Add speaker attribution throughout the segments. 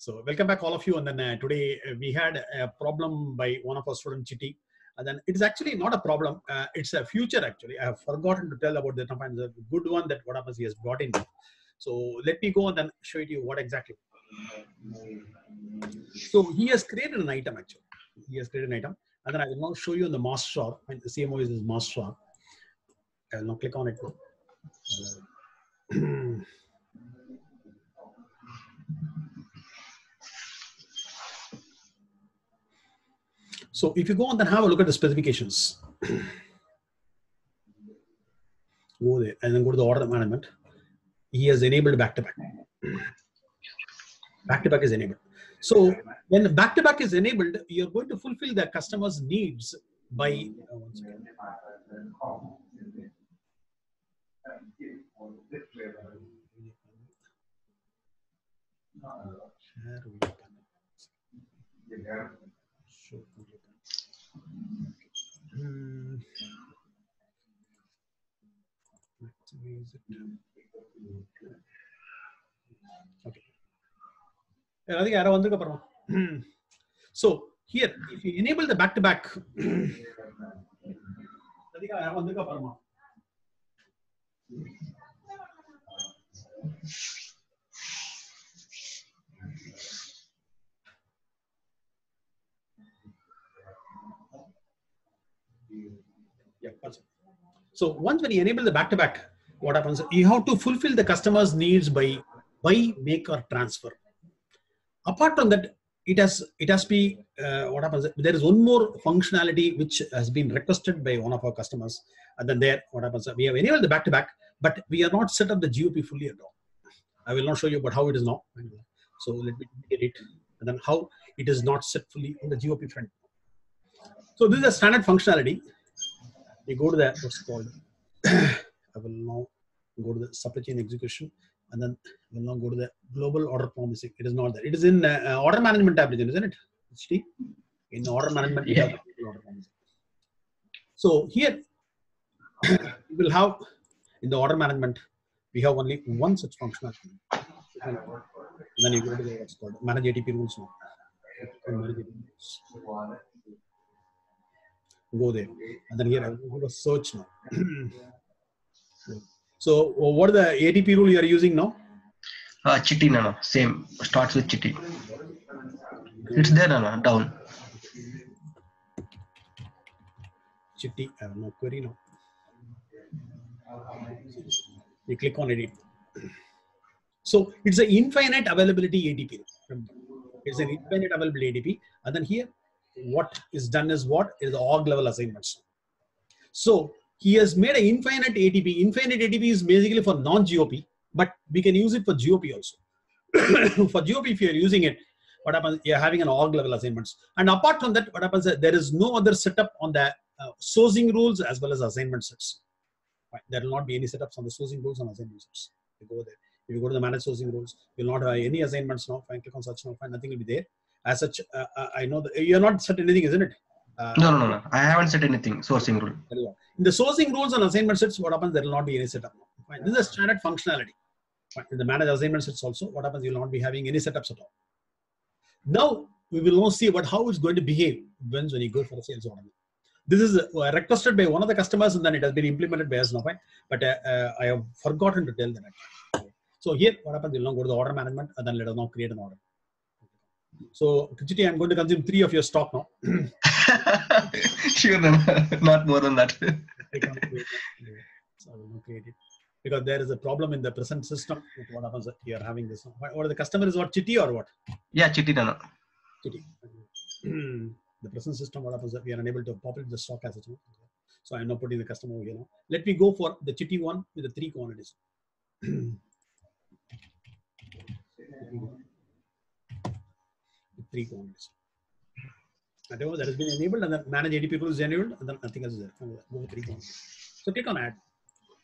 Speaker 1: So welcome back all of you. And then uh, today uh, we had a problem by one of our students, Chitti. And then it is actually not a problem. Uh, it's a future actually. I have forgotten to tell about the the good one that what happens he has brought in. So let me go and then show you what exactly. So he has created an item actually. He has created an item. And then I will now show you in the master. And the CMO is this master. I will now click on it. So if you go on and have a look at the specifications, go there and then go to the order management. He has enabled back to back. Back to back is enabled. So when back to back is enabled, you're going to fulfill the customer's needs by. Uh. Share with- Show complete. Hmm. Maximize it. Okay. Yeah, I think யாரோ வந்திருக்க பாருங்க. So here, if you enable the back to back, அதிகா யாரோ வந்திருக்க Yeah, one. So once when you enable the back to back, what happens? You have to fulfill the customer's needs by buy, make, or transfer. Apart from that, it has it has be uh, what happens? There is one more functionality which has been requested by one of our customers, and then there what happens? We have enabled the back to back, but we are not set up the GOP fully at all. I will not show you, but how it is now. So let me get it, and then how it is not set fully on the GOP front. So this is a standard functionality you go to the what's it called I will now go to the supply chain execution and then we will now go to the global order promising. It is not there. It is in uh, uh, order management application, isn't it? HD? In order management, we have order promising. So here we will have in the order management, we have only one such functionality. And then you go to the what's called manage ATP rules now. Manage ATP rules go there and then here I will go to search now. So what are the ATP rule you are using now?
Speaker 2: Uh, Chitti Nana, same. Starts with Chitti. It's there, Nana, down.
Speaker 1: Chitti I have no query now. You click on edit. So it's an infinite availability ATP it's an infinite available ATP and then here what is done is what is the org level assignments so he has made an infinite ATP. Infinite ATP is basically for non-GOP, but we can use it for GOP also. for GOP, if you're using it, what happens? You're having an org level assignments. And apart from that, what happens? There is no other setup on the uh, sourcing rules as well as assignment sets. Right. There will not be any setups on the sourcing rules and assignment sets. You go there. If you go to the manage sourcing rules, you'll not have any assignments now. Fine, click on such now. Fine, nothing will be there. As such, uh, uh, I know that you're not set anything, isn't it? Uh,
Speaker 2: No, no, no, no. I haven't set anything. Sourcing rule.
Speaker 1: In the sourcing rules and assignment sets, what happens? There will not be any setup. Fine. This is a standard functionality. Fine. In the manage assignment sets also, what happens? You will not be having any setups at all. Now we will now see about how it's going to behave when when you go for a sales order. This is uh, requested by one of the customers and then it has been implemented by us now. Fine. But uh, uh, I have forgotten to tell that. So here, what happens? You'll now go to the order management and then let us now create an order. So, Kichiti, I'm going to consume three of your stock now.
Speaker 2: sure, Not more than that.
Speaker 1: I can't create it. So I will not create it. Because there is a problem in the present system. with What happens that you are having this? What the customer is what Chitti or what?
Speaker 2: yeah, Chitti Nana.
Speaker 1: Chitti. the present system, what happens that we are unable to populate the stock as such. So I'm not putting the customer over here now. Let me go for the Chitti one with the three quantities. Three quantities. Whatever that has been enabled and then manage ATP rules is enabled and then nothing else is there. With three quantities. So click on add.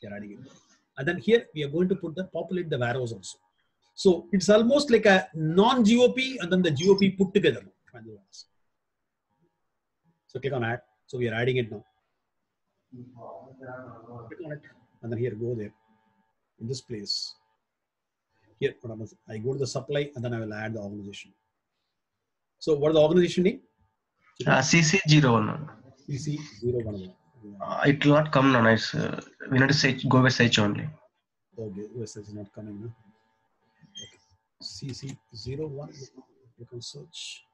Speaker 1: You're adding it. And then here we are going to put the populate the warehouse also. So it's almost like a non-GOP and then the GOP put together. So click on add. So we are adding it now. Click on it. And then here go there. In this place. here? I go to the supply and then I will add the organization. So what is the organization name?
Speaker 2: Uh, CC01.
Speaker 1: CC01.
Speaker 2: Uh, it will not come now. It's, uh, we need to search, go with search only.
Speaker 1: Okay, US is not coming. No? Okay. CC01. You can search.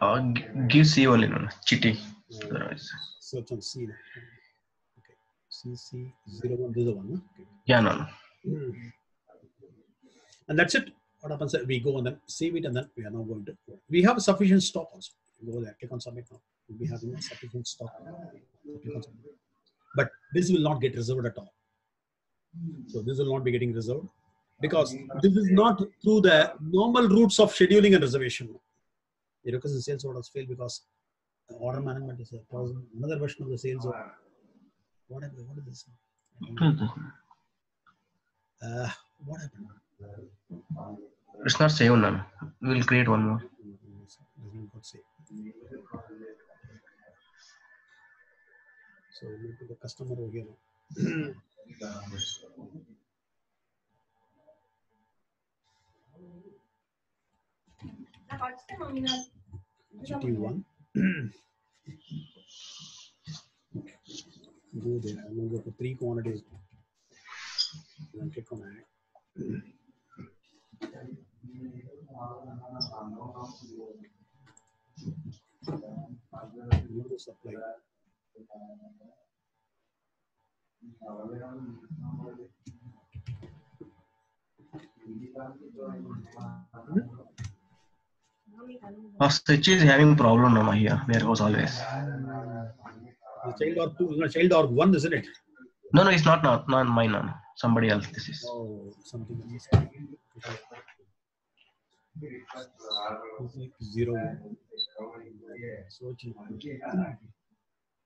Speaker 2: Uh, give C only, no. Chitty. Otherwise.
Speaker 1: Search on C. Okay. CC01. This is the one. No? Okay.
Speaker 2: Yeah, no, no.
Speaker 1: And that's it. What happens? is We go and then save it, and then we are now going to. We have sufficient stock also. Go there, click on submit now. We have sufficient stock. Click on submit. But this will not get reserved at all. So this will not be getting reserved because this is not through the normal routes of scheduling and reservation. The request and sales orders fail because the order management is a problem. Another version of the sales order. What happened? What is this? Uh, what happened?
Speaker 2: It's not saved now. We'll create one more.
Speaker 1: Doesn't got saved. So we put the customer over here. GT1. go there. I'm going to go for three quantities. And click on add. To supply.
Speaker 2: Oh, is having problem now here. Warehouse always.
Speaker 1: The child org two, no, child org one, isn't it?
Speaker 2: No, no, it's not not not mine. No, no. somebody else. This is.
Speaker 1: Oh, something else. One.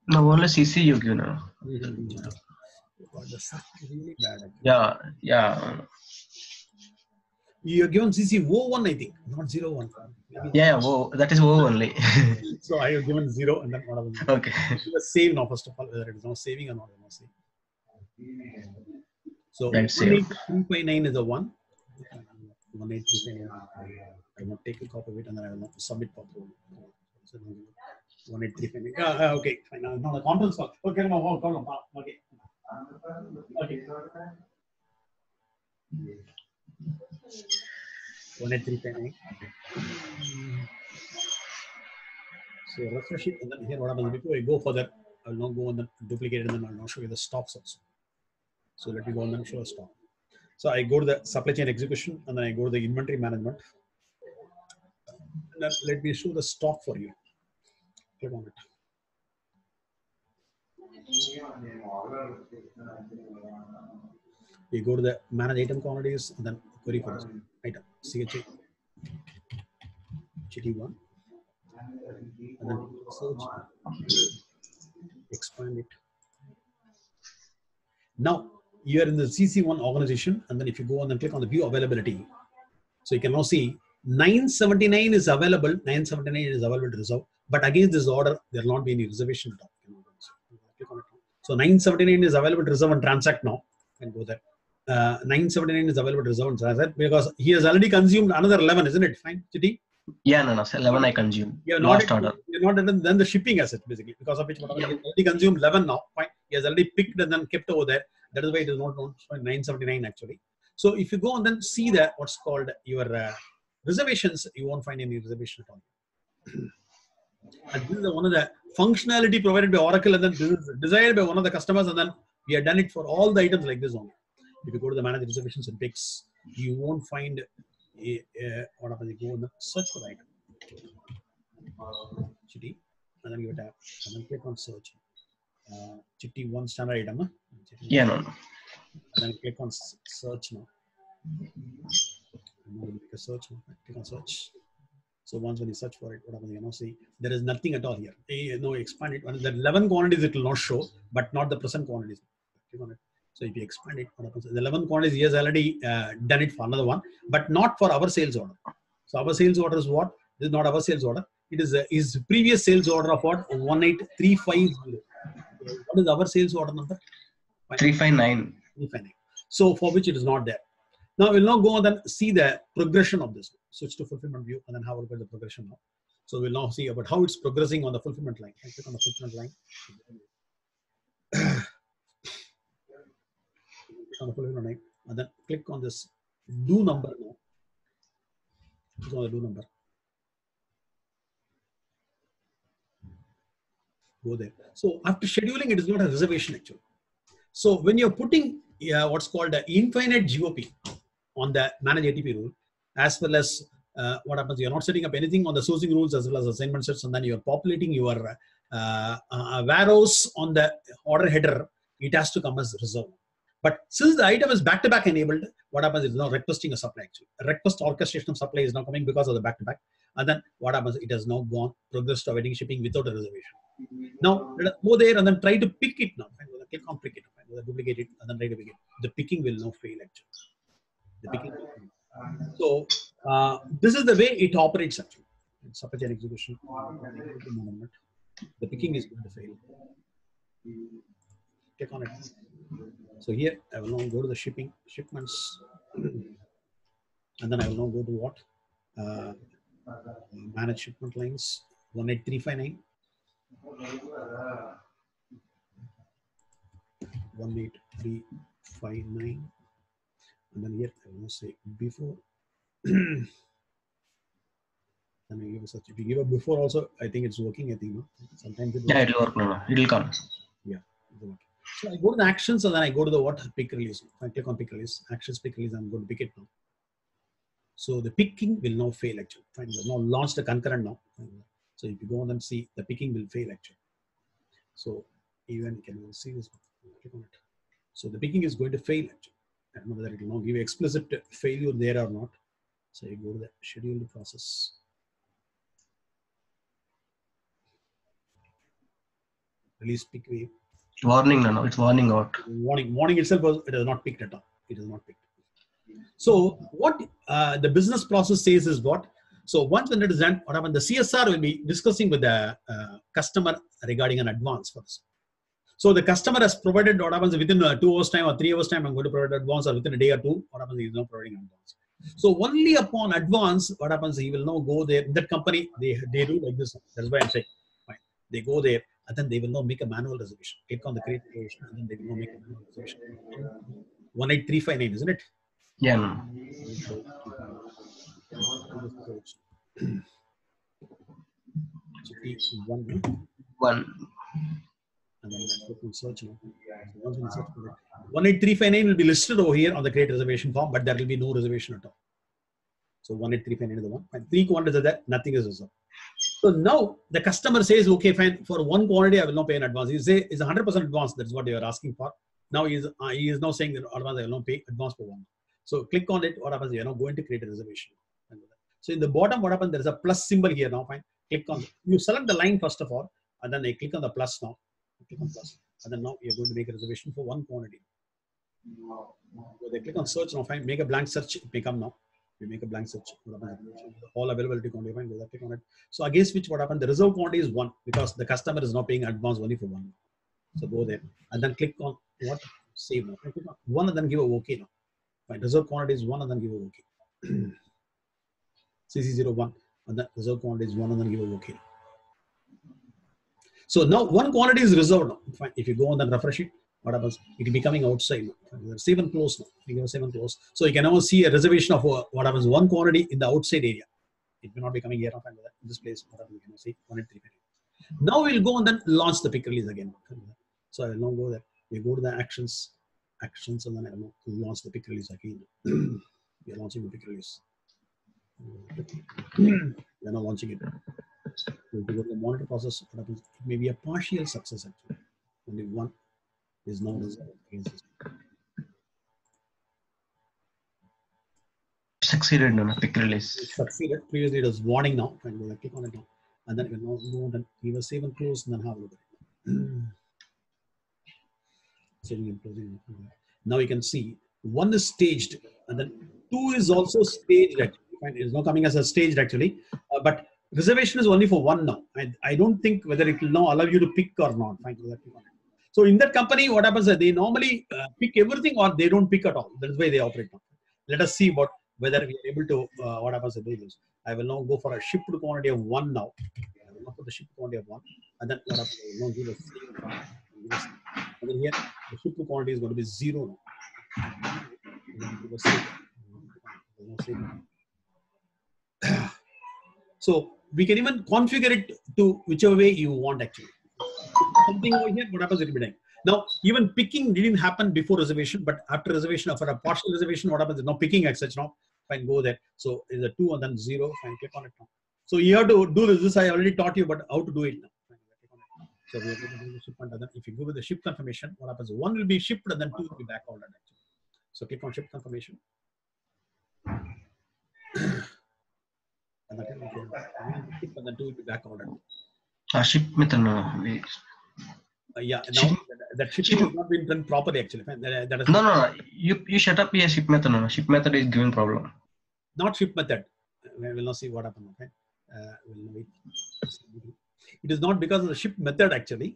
Speaker 2: No, only CC you give now.
Speaker 1: God, that's really bad. actually.
Speaker 2: Yeah, yeah,
Speaker 1: You are given CC01, I think, not 01. Maybe.
Speaker 2: yeah. yeah oh, that is O only.
Speaker 1: So I have given zero and then what of them?
Speaker 2: okay.
Speaker 1: Save now, first of all, whether it is now saving or not. I'm not saving. So
Speaker 2: That's saved.
Speaker 1: 18359 is a 1. 18359. I will take a copy of it and then I will submit for approval. So, 18359. Uh, uh, okay, fine. Now, now the conference call. Okay, no, no, no, no, okay. Okay. One eight three five nine. So refresh it and then here what happens before I go further, I'll now go and then duplicate and then I'll now show you the stops also. So let me go and show a stop. So I go to the supply chain execution and then I go to the inventory management. Then let me show the stock for you. Click on it. We go to the manage item quantities and then query for item. CHA GT1 and then search expand it. Now you are in the CC1 organization, and then if you go on and click on the view availability, so you can now see 979 is available, 979 is available to reserve, but against this order, there will not be any reservation at all. Click on it. So 979 is available to reserve and transact now, and go there. Uh, 979 is available to reserve and transact because he has already consumed another 11, isn't it? Fine, GT?
Speaker 2: Yeah, no, no. so 11 I consume.
Speaker 1: You have not
Speaker 2: Last order.
Speaker 1: you're not done then the shipping asset basically because of which whatever he already consumed 11 now. Fine, he has already picked and then kept over there. That is why it is not known 979 actually. So if you go and then see that what's called your uh, reservations, you won't find any reservation at all. and this is one of the functionality provided by Oracle, and then this is desired by one of the customers, and then we have done it for all the items like this only. If you go to the manage reservations and picks, you won't find a, a what happens. You go and search for the item. Chitty, and then you tap, and then click on search. Chitty one standard item. Huh?
Speaker 2: Yeah, no, no.
Speaker 1: and then click on search now. And make a search. Click on search. So once when you search for it, what happens? You know, see there is nothing at all here. No, expand it. The 11 quantities it will not show, but not the present quantities. Click on it. So if you expand it, what happens? The 11 quantities he has already uh, done it for another one, but not for our sales order. So our sales order is what? This is not our sales order. It is uh, his previous sales order of what? 18350. What is our sales order number?
Speaker 2: 359.
Speaker 1: 359. So for which it is not there. Now we'll now go and then see the progression of this. Switch to fulfillment view and then have a look at the progression now. So we'll now see about how it's progressing on the fulfillment line. I click on the fulfillment line. on the fulfillment line and then click on this do number now. Click on the do number. Go there. So after scheduling, it is not a reservation actually. So when you're putting uh, what's called the infinite GOP on the manage ATP rule, as well as uh, what happens, you're not setting up anything on the sourcing rules as well as assignment sets, and then you're populating your uh, uh, varos on the order header, it has to come as reserve. But since the item is back-to-back enabled, what happens is now requesting a supply actually. A request orchestration of supply is now coming because of the back-to-back. And then what happens, it has now gone progressed to awaiting shipping without a reservation. Now let us go there and then try to pick it now. Click on pick it, duplicate it, and then try to pick it. The picking will now fail actually. The picking So uh, this is the way it operates actually. In supply chain execution, the picking is going to fail. Click on it. So here I will now go to the shipping shipments, and then I will now go to what uh, manage shipment lines one eight three five nine. 18359 and then here I will say before then I give a search. If you give a before also, I think it's working. I think no? sometimes it
Speaker 2: Yeah, it'll work. No, no, it'll come.
Speaker 1: Yeah. it'll work. So I go to the actions and then I go to the what pick release. If I click on pick release, actions pick release, I'm going to pick it now. So the picking will now fail actually. Fine. Now launch the concurrent now. So if you go on and see the picking will fail actually. So even you can see this click on it. So the picking is going to fail actually. I don't know whether it will now give you explicit failure there or not. So you go to the scheduled process. Release pick wave.
Speaker 2: Warning, no, no, it's warning out.
Speaker 1: Warning, warning itself was it is not picked at all. It is not picked. So what uh, the business process says is what. So once when it is done, what happens? The CSR will be discussing with the uh, customer regarding an advance for this. So the customer has provided what happens within uh, two hours time or three hours time. I'm going to provide advance or within a day or two. What happens? He's not providing advance. So only upon advance, what happens? He will now go there. That company they they do like this. That's why I'm saying, fine. They go there and then they will now make a manual reservation. Click on the create reservation and then they will now make a manual reservation. One eight three five nine, isn't it?
Speaker 2: Yeah, no.
Speaker 1: So each one?
Speaker 2: One.
Speaker 1: and then I click on search now. So search for it, 18359 will be listed over here on the create reservation form, but there will be no reservation at all. So 18359 is the one. And three quantities are there, nothing is reserved. So now the customer says, okay, fine, for one quantity, I will not pay in advance. He say it's 100% advance, that's what they are asking for. Now he is, uh, he is now saying that advance, I will not pay advance for one. So click on it, what happens? You are now going to create a reservation. So in the bottom, what happens? There is a plus symbol here now, fine. Click on, you select the line first of all, and then I click on the plus now. Click on plus, and then now you're going to make a reservation for one quantity. So they click on search now, fine. Make a blank search, it may come now. We make a blank search. All availability quantity, fine. Go there, click on it. So against which what happened? The reserve quantity is one because the customer is not paying advance only for one. So go there and then click on what? Save now. One and then give a OK now. Fine. Reserve quantity is one and then give a OK. CC01 and then reserve quantity is one and then give a OK. So now one quantity is reserved. Fine. If you go on then refresh it, what happens? It will be coming outside now. Close now. You close. So you can now see a reservation of uh, what happens one quantity in the outside area. It may not be coming here. In this place, what happens? You can see one. Now we'll go and then launch the pick release again. So I will now go there. We go to the actions, actions, and then I will launch the pick release again. we are launching the pick release. We are now launching it. Go to the monitor process. It may be a partial success actually. Only one is now resolved against this.
Speaker 2: Succeeded, no, no, pick
Speaker 1: It
Speaker 2: release.
Speaker 1: succeeded. Previously it was warning now. And we'll click on it now. And then it will now go and give a save and close and then have a look at it. Saving and closing. Now you can see one is staged and then two is also staged actually. It is now coming as a staged actually. Uh, but reservation is only for one now. I, I don't think whether it will now allow you to pick or not. So in that company, what happens is they normally uh, pick everything or they don't pick at all. That's why they operate now. Let us see what whether we are able to uh, what happens. I will now go for a shipped quantity of one now. I will now put the shipped quantity of one, and then what happens? I will now. And then here the shipped quantity is going to be zero now. And then give a same. No same. So we can even configure it to whichever way you want actually. Something over here, what happens it will be done. Now, even picking didn't happen before reservation, but after reservation, for a partial reservation, what happens is now picking as such now. Fine, go there. So is a two and then zero. Fine, click on it now. So you have to do this. This I already taught you, but how to do it now. So we are going to do the and then if you go with the ship confirmation, what happens? One will be shipped, and then two will be back ordered. Actually. So click on ship confirmation. and ship, and then two will be back ordered.
Speaker 2: Ship method no.
Speaker 1: Uh, yeah, now
Speaker 2: Ship-
Speaker 1: that, shipping has not been done properly actually. Fine, That, that is
Speaker 2: no, no, no. You you shut up here. Ship method no. Ship method is giving problem.
Speaker 1: not ship method. We will not see what happened. Okay, uh, we'll wait. It is not because of the ship method actually.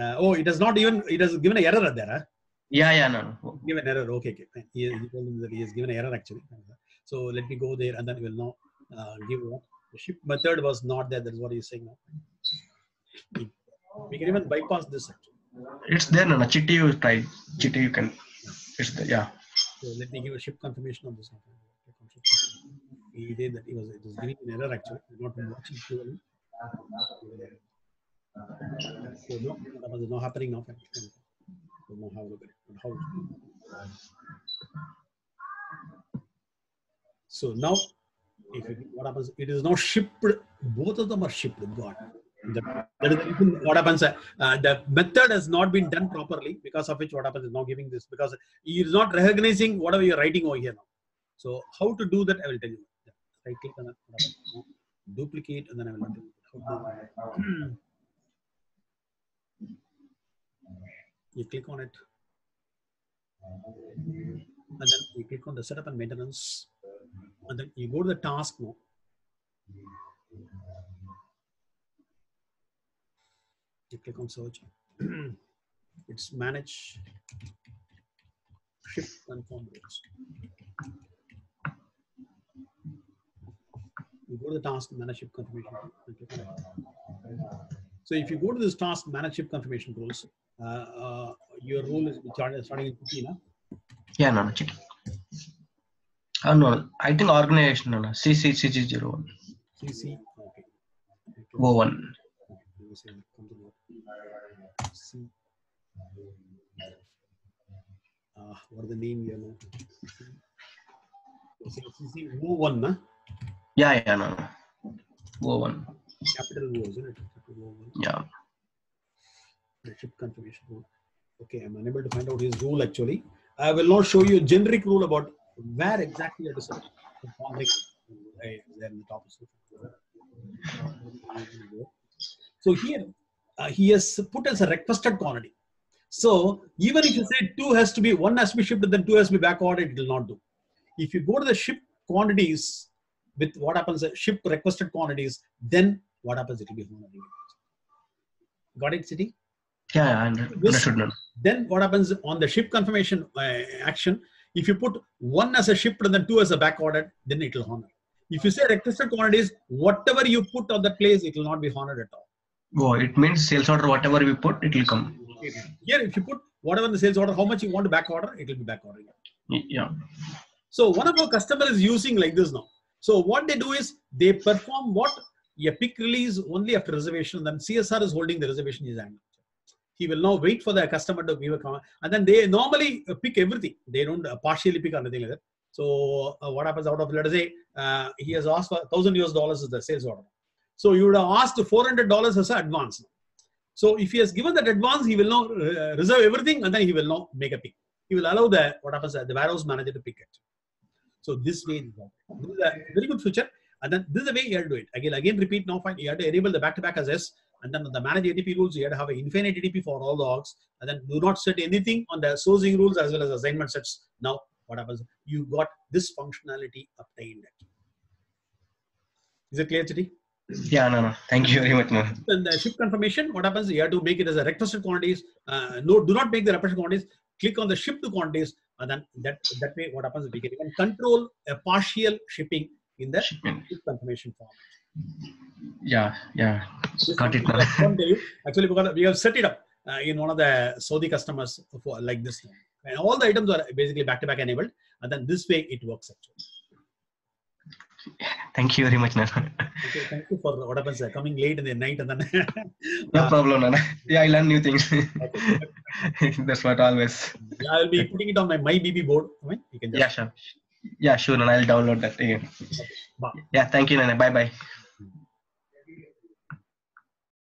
Speaker 1: Uh, oh, it has not even. It has given an error there. Huh?
Speaker 2: Yeah, yeah, no. no.
Speaker 1: Given error. Okay, okay. He, he told me that he has given an error actually. So let me go there and then we'll now uh, Uh, give what the ship method was not there. That's what he's saying now. We can even bypass this. Actually.
Speaker 2: It's there no. no. Chitty you try. Chitty you can. It's there. Yeah.
Speaker 1: So let me give a ship confirmation of this. He did that. He was it was giving an error actually. Not watching clearly. So no, that was not happening now. Don't know how to look at it. How? So now, if it, what happens? It is now shipped. Both of them are shipped. God. The, that is what happens. Uh, the method has not been done properly, because of which what happens is now giving this because he is not recognizing whatever you are writing over here now. So how to do that? I will tell you. Right click on that. Duplicate, and then I will to. you click on it, and then you click on the setup and maintenance, and then you go to the task now. You click on search. it's manage ship confirm rules. You go to the task manage ship confirmation. and. So if you go to this task manage ship confirmation rules, uh, uh, your rule is starting in 15, huh?
Speaker 2: Yeah, no, no. Oh, no. I think organization no. no. CC CC01.
Speaker 1: CC. Okay.
Speaker 2: O1.
Speaker 1: Let me see, come what? Uh, what is the name here now? CC O1, huh?
Speaker 2: Yeah, yeah, no, no. O1.
Speaker 1: Capital O, isn't it? Capital O1.
Speaker 2: Yeah.
Speaker 1: The ship confirmation rule. Okay, I'm unable to find out his rule actually. I will not show you a generic rule about where exactly it is performing there in the top. So here uh, he has put as a requested quantity. So even if you say two has to be one has to be shipped and then two has to be back ordered, it will not do. If you go to the ship quantities with what happens, uh, ship requested quantities, then what happens? It will be. Got it, City?
Speaker 2: Yeah, I understood.
Speaker 1: Then what happens on the ship confirmation uh, action if you put one as a shipped and then two as a back ordered then it will honor. If you say requested quantities whatever you put on that place it will not be honored at all.
Speaker 2: Oh, it means sales order, whatever we put, it will come.
Speaker 1: here if you put whatever in the sales order how much you want to back order it will be back ordered
Speaker 2: Yeah.
Speaker 1: so one of our customers is using like this now. So what they do is they perform what? A pick release only after reservation then csr is holding the reservation in his hand he will now wait for the customer to give a comment. And then they normally uh, pick everything. They don't uh, partially pick anything like that. So uh, what happens out of let us say uh, he has asked for 1000 us dollars is the sales order. So you would have asked 400 dollars as an advance. So if he has given that advance he will now uh, reserve everything and then he will now make a pick. He will allow the what happens the warehouse manager to pick it. So this way this is a very good feature. And then this is the way you have to do it. Again again repeat now fine you have to enable the back-to-back as yes and then the manage ATP rules, you have to have an infinite ATP for all the orgs, and then do not set anything on the sourcing rules as well as assignment sets. Now, what happens? You got this functionality obtained. Is it clear, Chitty?
Speaker 2: Yeah, no, no. Thank you very much, Nana.
Speaker 1: Then the ship confirmation, what happens? You have to make it as a requested quantities. Uh, no, do not make the requested quantities. Click on the ship to quantities, and then that that way, what happens? We can even control a partial shipping in the ship confirmation form.
Speaker 2: Yeah, yeah.
Speaker 1: This
Speaker 2: Got it,
Speaker 1: one
Speaker 2: Nana.
Speaker 1: I won't tell you. Actually, because we have set it up uh, in one of the Saudi customers for like this. And all the items are basically back to back enabled, and then this way it works actually.
Speaker 2: Thank you very much, Nana.
Speaker 1: Okay, thank you for what happens uh, coming late in the night and then.
Speaker 2: No problem, Nana. Yeah, I learn new things. That's what always.
Speaker 1: I will be putting it on my my BB board. I mean, you can just
Speaker 2: Yeah, sure. Yeah, sure, and I'll download that again.
Speaker 1: Bye.
Speaker 2: Yeah, thank you, Nana. Bye bye.